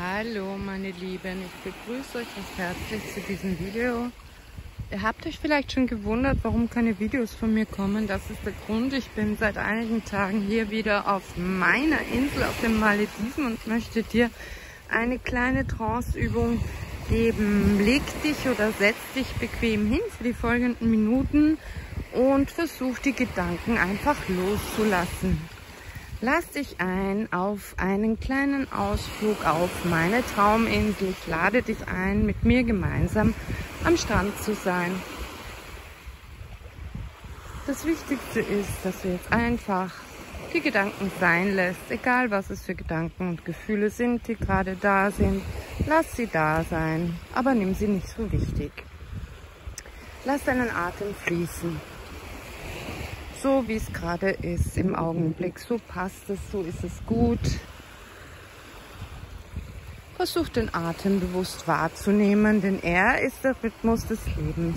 Hallo meine Lieben, ich begrüße euch ganz herzlich zu diesem Video. Ihr habt euch vielleicht schon gewundert, warum keine Videos von mir kommen. Das ist der Grund. Ich bin seit einigen Tagen hier wieder auf meiner Insel auf den Malediven und möchte dir eine kleine Trance-Übung geben. Leg dich oder setz dich bequem hin für die folgenden Minuten und versuch die Gedanken einfach loszulassen. Lass dich ein auf einen kleinen Ausflug auf meine Trauminsel. Ich lade dich ein, mit mir gemeinsam am Strand zu sein. Das Wichtigste ist, dass du jetzt einfach die Gedanken sein lässt, egal was es für Gedanken und Gefühle sind, die gerade da sind. Lass sie da sein, aber nimm sie nicht so wichtig. Lass deinen Atem fließen so wie es gerade ist im Augenblick. So passt es, so ist es gut. Versuch den Atem bewusst wahrzunehmen, denn er ist der Rhythmus des Lebens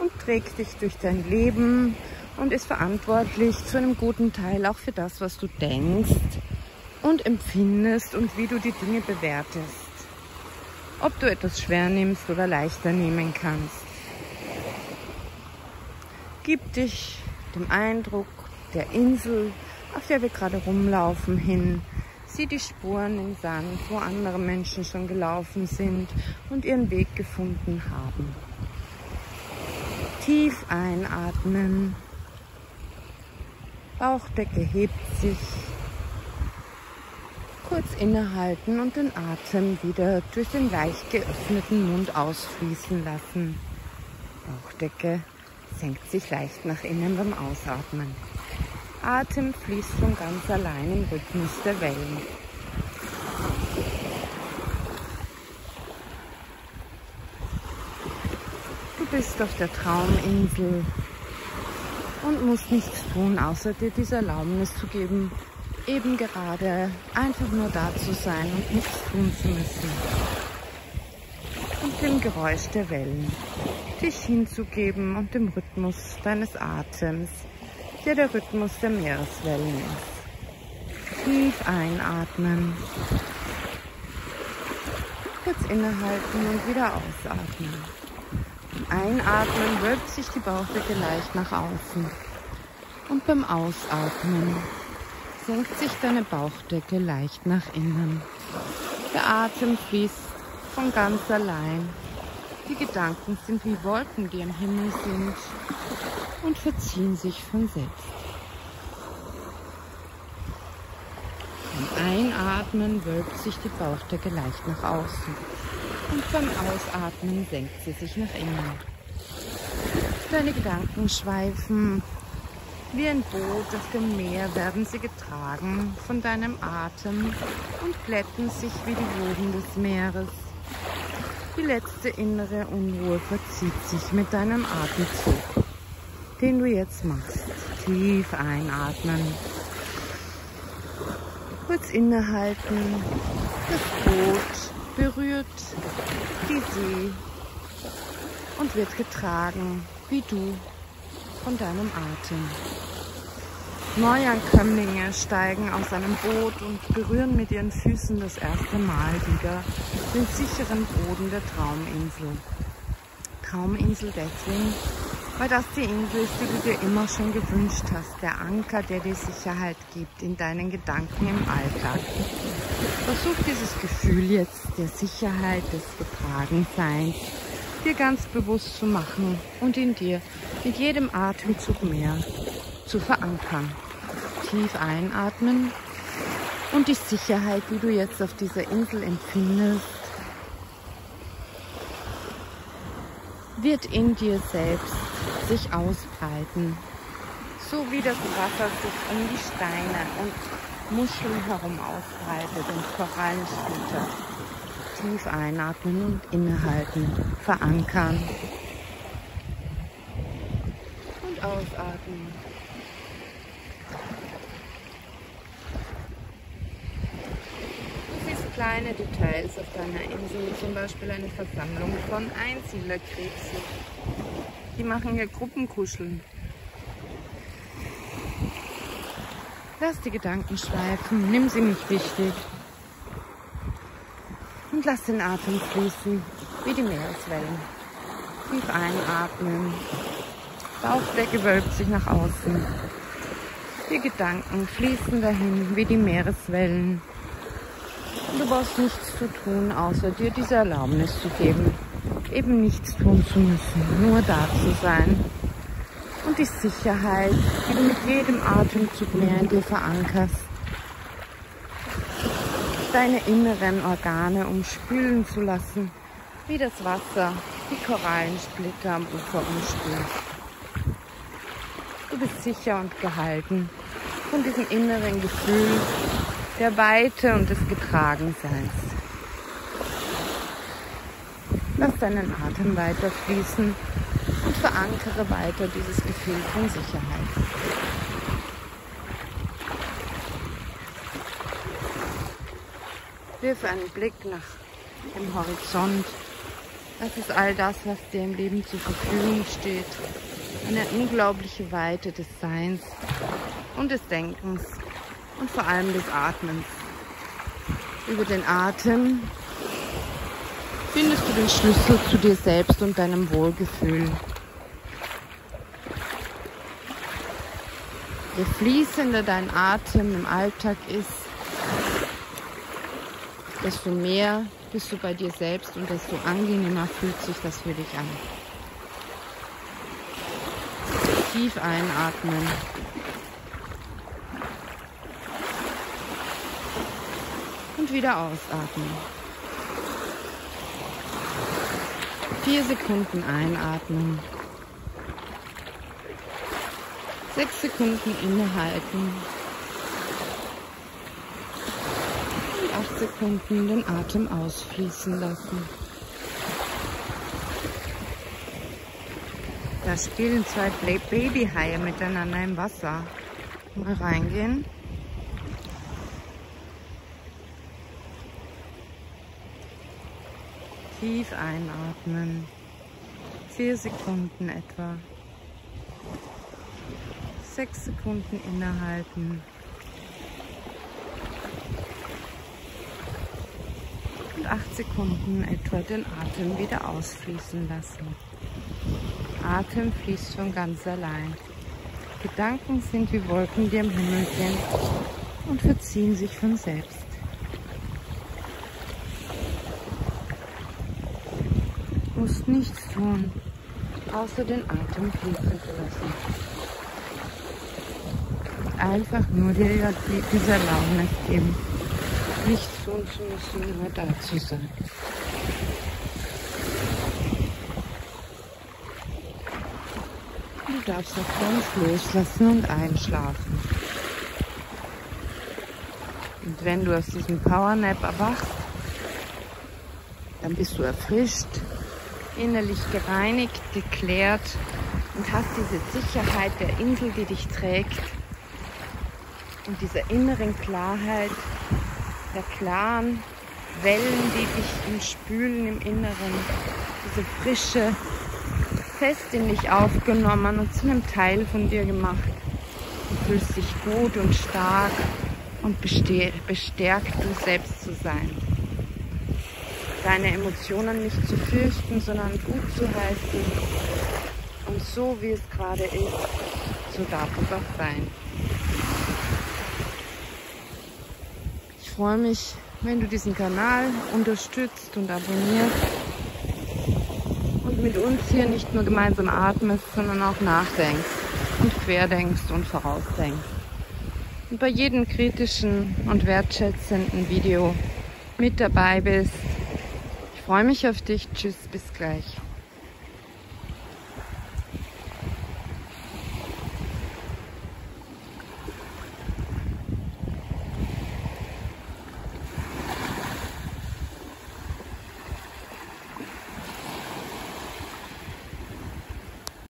und trägt dich durch dein Leben und ist verantwortlich zu einem guten Teil auch für das, was du denkst und empfindest und wie du die Dinge bewertest. Ob du etwas schwer nimmst oder leichter nehmen kannst. Gib dich dem Eindruck der Insel, auf der wir gerade rumlaufen, hin. Sieh die Spuren im Sand, wo andere Menschen schon gelaufen sind und ihren Weg gefunden haben. Tief einatmen. Bauchdecke hebt sich. Kurz innehalten und den Atem wieder durch den leicht geöffneten Mund ausfließen lassen. Bauchdecke senkt sich leicht nach innen beim Ausatmen. Atem fließt von ganz allein im Rhythmus der Wellen. Du bist auf der Trauminsel und musst nichts tun, außer dir diese Erlaubnis zu geben, eben gerade einfach nur da zu sein und nichts tun zu müssen. Dem Geräusch der Wellen dich hinzugeben und dem Rhythmus deines Atems, der der Rhythmus der Meereswellen ist. Tief einatmen, kurz innehalten und wieder ausatmen. Beim Einatmen wölbt sich die Bauchdecke leicht nach außen und beim Ausatmen senkt sich deine Bauchdecke leicht nach innen. Der Atem fließt von ganz allein die Gedanken sind wie Wolken, die am Himmel sind und verziehen sich von selbst. Beim Einatmen wölbt sich die Bauchdecke leicht nach außen und beim Ausatmen senkt sie sich nach innen. Deine Gedanken schweifen wie ein Boot auf dem Meer werden sie getragen von deinem Atem und glätten sich wie die Wogen des Meeres die letzte innere Unruhe verzieht sich mit deinem Atemzug, den du jetzt machst. Tief einatmen. Kurz innehalten. Das Boot berührt die See und wird getragen, wie du, von deinem Atem. Neuankömmlinge steigen aus einem Boot und berühren mit ihren Füßen das erste Mal wieder den sicheren Boden der Trauminsel. Trauminsel deswegen, weil das die Insel ist, die du dir immer schon gewünscht hast. Der Anker, der dir Sicherheit gibt in deinen Gedanken im Alltag. Versuch dieses Gefühl jetzt der Sicherheit, des Getragenseins dir ganz bewusst zu machen und in dir mit jedem Atemzug mehr zu verankern tief einatmen und die Sicherheit, die du jetzt auf dieser Insel empfindest, wird in dir selbst sich ausbreiten. So wie das Wasser sich um die Steine und Muscheln herum ausbreitet und Korallen schlittert. Tief einatmen und innehalten, verankern und ausatmen. Kleine Details auf deiner Insel, zum Beispiel eine Versammlung von Einsiedlerkrebsen. Die machen hier Gruppenkuscheln. Lass die Gedanken schweifen, nimm sie nicht wichtig. Und lass den Atem fließen, wie die Meereswellen. Tief einatmen. Bauchdecke wölbt sich nach außen. Die Gedanken fließen dahin wie die Meereswellen. Du brauchst nichts zu tun, außer dir diese Erlaubnis zu geben, eben nichts tun zu müssen, nur da zu sein. Und die Sicherheit, die du mit jedem Atemzug mehr in dir verankerst, deine inneren Organe umspülen zu lassen, wie das Wasser die Korallensplitter am Ufer umspült. Du bist sicher und gehalten von diesem inneren Gefühl der Weite und des Getragenseins. Lass deinen Atem weiter fließen und verankere weiter dieses Gefühl von Sicherheit. Wirf einen Blick nach dem Horizont. Das ist all das, was dir im Leben zur Verfügung steht. Eine unglaubliche Weite des Seins und des Denkens und vor allem des Atmens. Über den Atem findest du den Schlüssel zu dir selbst und deinem Wohlgefühl. Je fließender dein Atem im Alltag ist, desto mehr bist du bei dir selbst und desto angenehmer fühlt sich das für dich an. Tief einatmen. Und wieder ausatmen. Vier Sekunden einatmen. Sechs Sekunden innehalten. Und acht Sekunden den Atem ausfließen lassen. Da spielen zwei Babyhaie miteinander im Wasser. Mal reingehen. Tief einatmen. Vier Sekunden etwa. Sechs Sekunden innehalten. Und acht Sekunden etwa den Atem wieder ausfließen lassen. Atem fließt von ganz allein. Gedanken sind wie Wolken, die am Himmel sind und verziehen sich von selbst. Musst nichts tun, außer den Atem fließen zu lassen. Einfach nur dir diese Erlaubnis geben, nichts tun zu müssen, nur da zu sein. Du darfst auch ganz loslassen und einschlafen. Und wenn du aus diesem Powernap erwachst, dann bist du erfrischt, innerlich gereinigt, geklärt und hast diese Sicherheit der Insel, die dich trägt und dieser inneren Klarheit, der klaren Wellen, die dich umspülen im Inneren, diese Frische, fest in dich aufgenommen und zu einem Teil von dir gemacht. Du fühlst dich gut und stark und bestärkt, du selbst zu sein deine Emotionen nicht zu fürchten, sondern gut zu heißen. Und so wie es gerade ist, so darf es auch sein. Ich freue mich, wenn du diesen Kanal unterstützt und abonnierst und mit uns hier nicht nur gemeinsam atmest, sondern auch nachdenkst und querdenkst und vorausdenkst. Und bei jedem kritischen und wertschätzenden Video mit dabei bist freue mich auf dich. Tschüss, bis gleich.